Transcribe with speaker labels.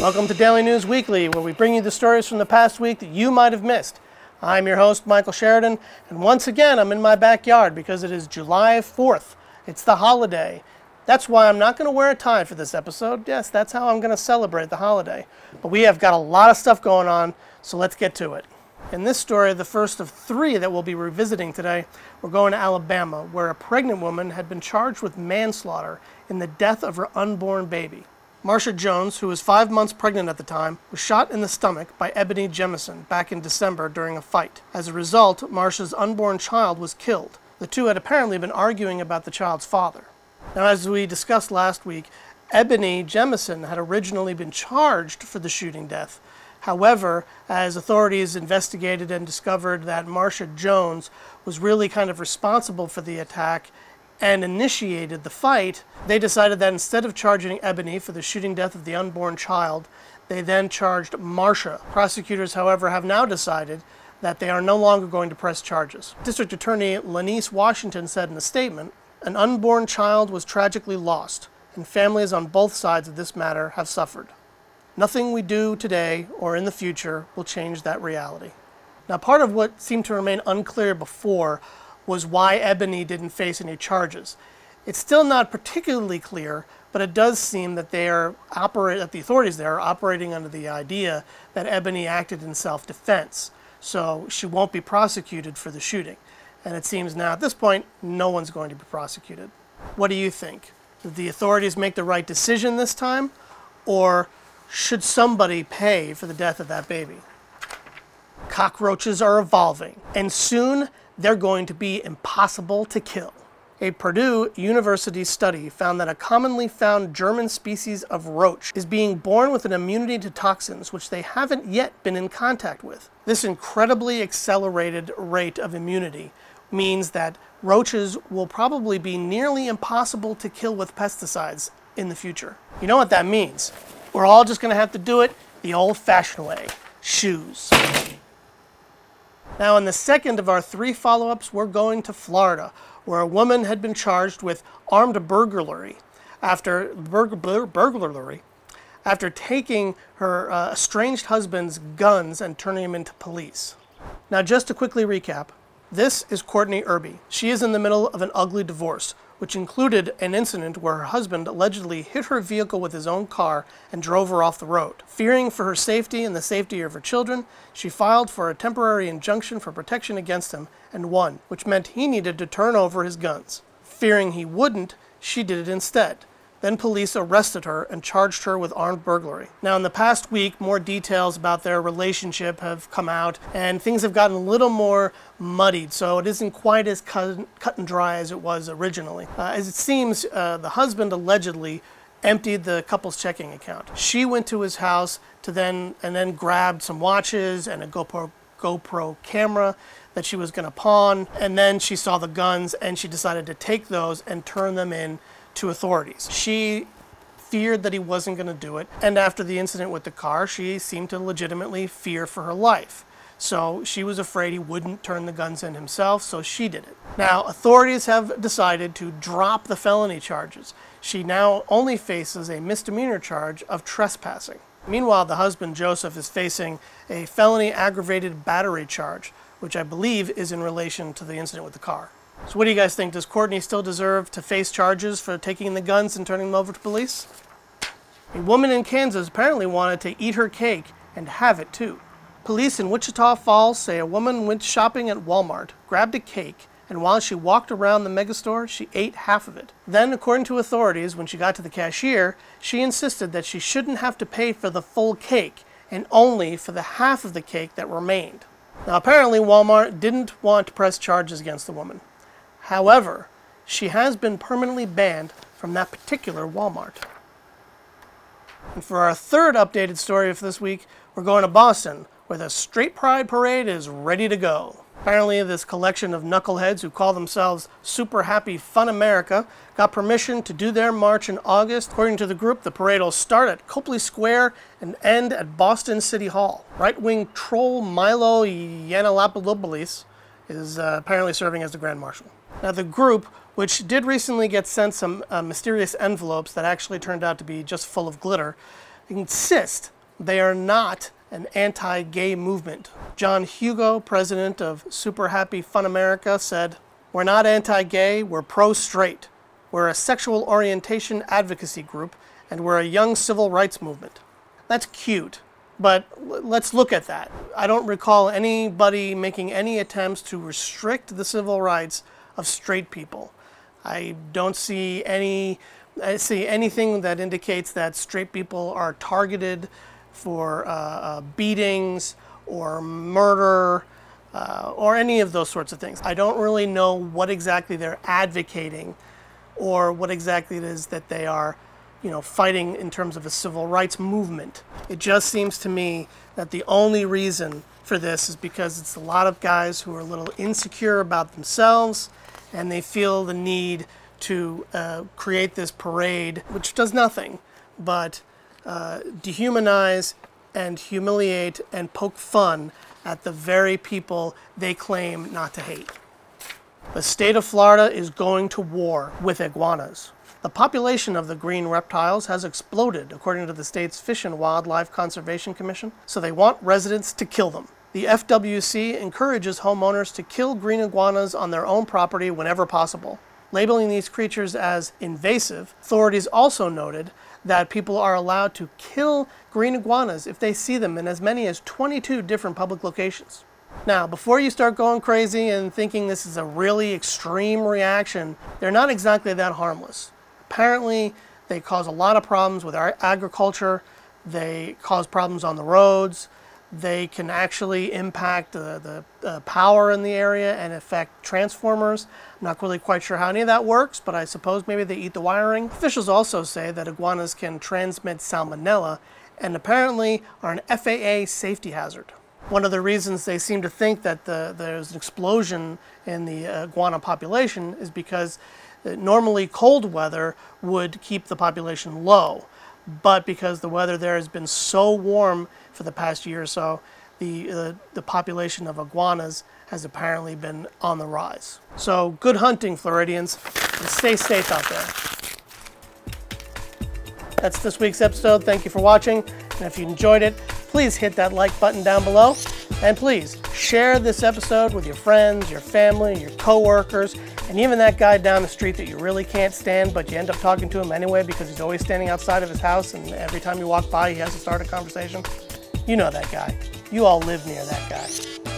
Speaker 1: Welcome to Daily News Weekly, where we bring you the stories from the past week that you might have missed. I'm your host, Michael Sheridan, and once again, I'm in my backyard because it is July 4th. It's the holiday. That's why I'm not going to wear a tie for this episode. Yes, that's how I'm going to celebrate the holiday. But we have got a lot of stuff going on, so let's get to it. In this story, the first of three that we'll be revisiting today, we're going to Alabama, where a pregnant woman had been charged with manslaughter in the death of her unborn baby. Marshae Jones, who was five months pregnant at the time, was shot in the stomach by Ebony Jemison back in December during a fight. As a result, Marshae's unborn child was killed. The two had apparently been arguing about the child's father. Now, as we discussed last week, Ebony Jemison had originally been charged for the shooting death. However, as authorities investigated and discovered that Marshae Jones was really kind of responsible for the attack and initiated the fight, they decided that instead of charging Ebony for the shooting death of the unborn child, they then charged Marshae. Prosecutors, however, have now decided that they are no longer going to press charges. District Attorney Lynneice Washington said in a statement, an unborn child was tragically lost, and families on both sides of this matter have suffered. Nothing we do today or in the future will change that reality. Now, part of what seemed to remain unclear before was why Ebony didn't face any charges. It's still not particularly clear, but it does seem that they are operate that the authorities there are operating under the idea that Ebony acted in self-defense, so she won't be prosecuted for the shooting. And it seems now at this point, no one's going to be prosecuted. What do you think? Did the authorities make the right decision this time, or should somebody pay for the death of that baby? Cockroaches are evolving, and soon they're going to be impossible to kill. A Purdue University study found that a commonly found German species of roach is being born with an immunity to toxins which they haven't yet been in contact with. This incredibly accelerated rate of immunity means that roaches will probably be nearly impossible to kill with pesticides in the future. You know what that means? We're all just going to have to do it the old fashioned way shoes. Now, in the second of our three follow ups, we're going to Florida, where a woman had been charged with armed burglary after burglary after taking her uh, estranged husband's guns and turning him into police. Now, just to quickly recap, this is Courtney Irby. She is in the middle of an ugly divorce, which included an incident where her husband allegedly hit her vehicle with his own car and drove her off the road. Fearing for her safety and the safety of her children, she filed for a temporary injunction for protection against him and won, which meant he needed to turn over his guns. Fearing he wouldn't, she did it instead. Then police arrested her and charged her with armed burglary. Now, in the past week, more details about their relationship have come out, and things have gotten a little more muddied, so it isn't quite as cut, cut and dry as it was originally. Uh, as it seems, uh, the husband allegedly emptied the couple's checking account. She went to his house to then and then grabbed some watches and a GoPro GoPro camera that she was going to pawn, and then she saw the guns and she decided to take those and turn them in to authorities. She feared that he wasn't going to do it, and after the incident with the car, she seemed to legitimately fear for her life. So she was afraid he wouldn't turn the guns in himself, so she did it. Now, authorities have decided to drop the felony charges. She now only faces a misdemeanor charge of trespassing. Meanwhile, the husband, Joseph, is facing a felony aggravated battery charge, which I believe is in relation to the incident with the car. So what do you guys think? Does Courtney still deserve to face charges for taking the guns and turning them over to police? A woman in Kansas apparently wanted to eat her cake and have it too. Police in Wichita Falls say a woman went shopping at Walmart, grabbed a cake, and while she walked around the megastore, she ate half of it. Then, according to authorities, when she got to the cashier, she insisted that she shouldn't have to pay for the full cake and only for the half of the cake that remained. Now, apparently, Walmart didn't want to press charges against the woman. However, she has been permanently banned from that particular Walmart. And for our third updated story of this week, we're going to Boston, where the Straight Pride Parade is ready to go. Apparently, this collection of knuckleheads who call themselves Super Happy Fun America got permission to do their march in August. According to the group, the parade will start at Copley Square and end at Boston City Hall. Right wing troll Milo Yiannopoulos is uh, apparently serving as the Grand Marshal. Now, the group, which did recently get sent some uh, mysterious envelopes that actually turned out to be just full of glitter, insist they are not an anti gay movement. John Hugo, president of Super Happy Fun America, said, We're not anti gay, we're pro straight. We're a sexual orientation advocacy group, and we're a young civil rights movement. That's cute, but let's look at that. I don't recall anybody making any attempts to restrict the civil rights of straight people. I don't see any I see anything that indicates that straight people are targeted for uh, uh, beatings or murder uh, or any of those sorts of things. I don't really know what exactly they're advocating or what exactly it is that they are you know, fighting in terms of a civil rights movement. It just seems to me that the only reason for this is because it's a lot of guys who are a little insecure about themselves and they feel the need to uh, create this parade, which does nothing but uh, dehumanize and humiliate and poke fun at the very people they claim not to hate. The state of Florida is going to war with iguanas. The population of the green reptiles has exploded, according to the state's Fish and Wildlife Conservation Commission, so they want residents to kill them. The FWC encourages homeowners to kill green iguanas on their own property whenever possible. Labeling these creatures as invasive, authorities also noted that people are allowed to kill green iguanas if they see them in as many as 22 different public locations. Now, before you start going crazy and thinking this is a really extreme reaction, they're not exactly that harmless. Apparently, they cause a lot of problems with our agriculture, they cause problems on the roads, they can actually impact the, the power in the area and affect transformers. I'm not really quite sure how any of that works, but I suppose maybe they eat the wiring. Officials also say that iguanas can transmit salmonella and apparently are an FAA safety hazard. One of the reasons they seem to think that the, there's an explosion in the iguana population is because uh, normally cold weather would keep the population low but because the weather there has been so warm for the past year or so, the, uh, the population of iguanas has apparently been on the rise. So good hunting, Floridians, and stay safe out there. That's this week's episode. Thank you for watching. And if you enjoyed it, please hit that like button down below. And please share this episode with your friends, your family, your coworkers, and even that guy down the street that you really can't stand, but you end up talking to him anyway because he's always standing outside of his house and every time you walk by, he has to start a conversation. You know that guy. You all live near that guy.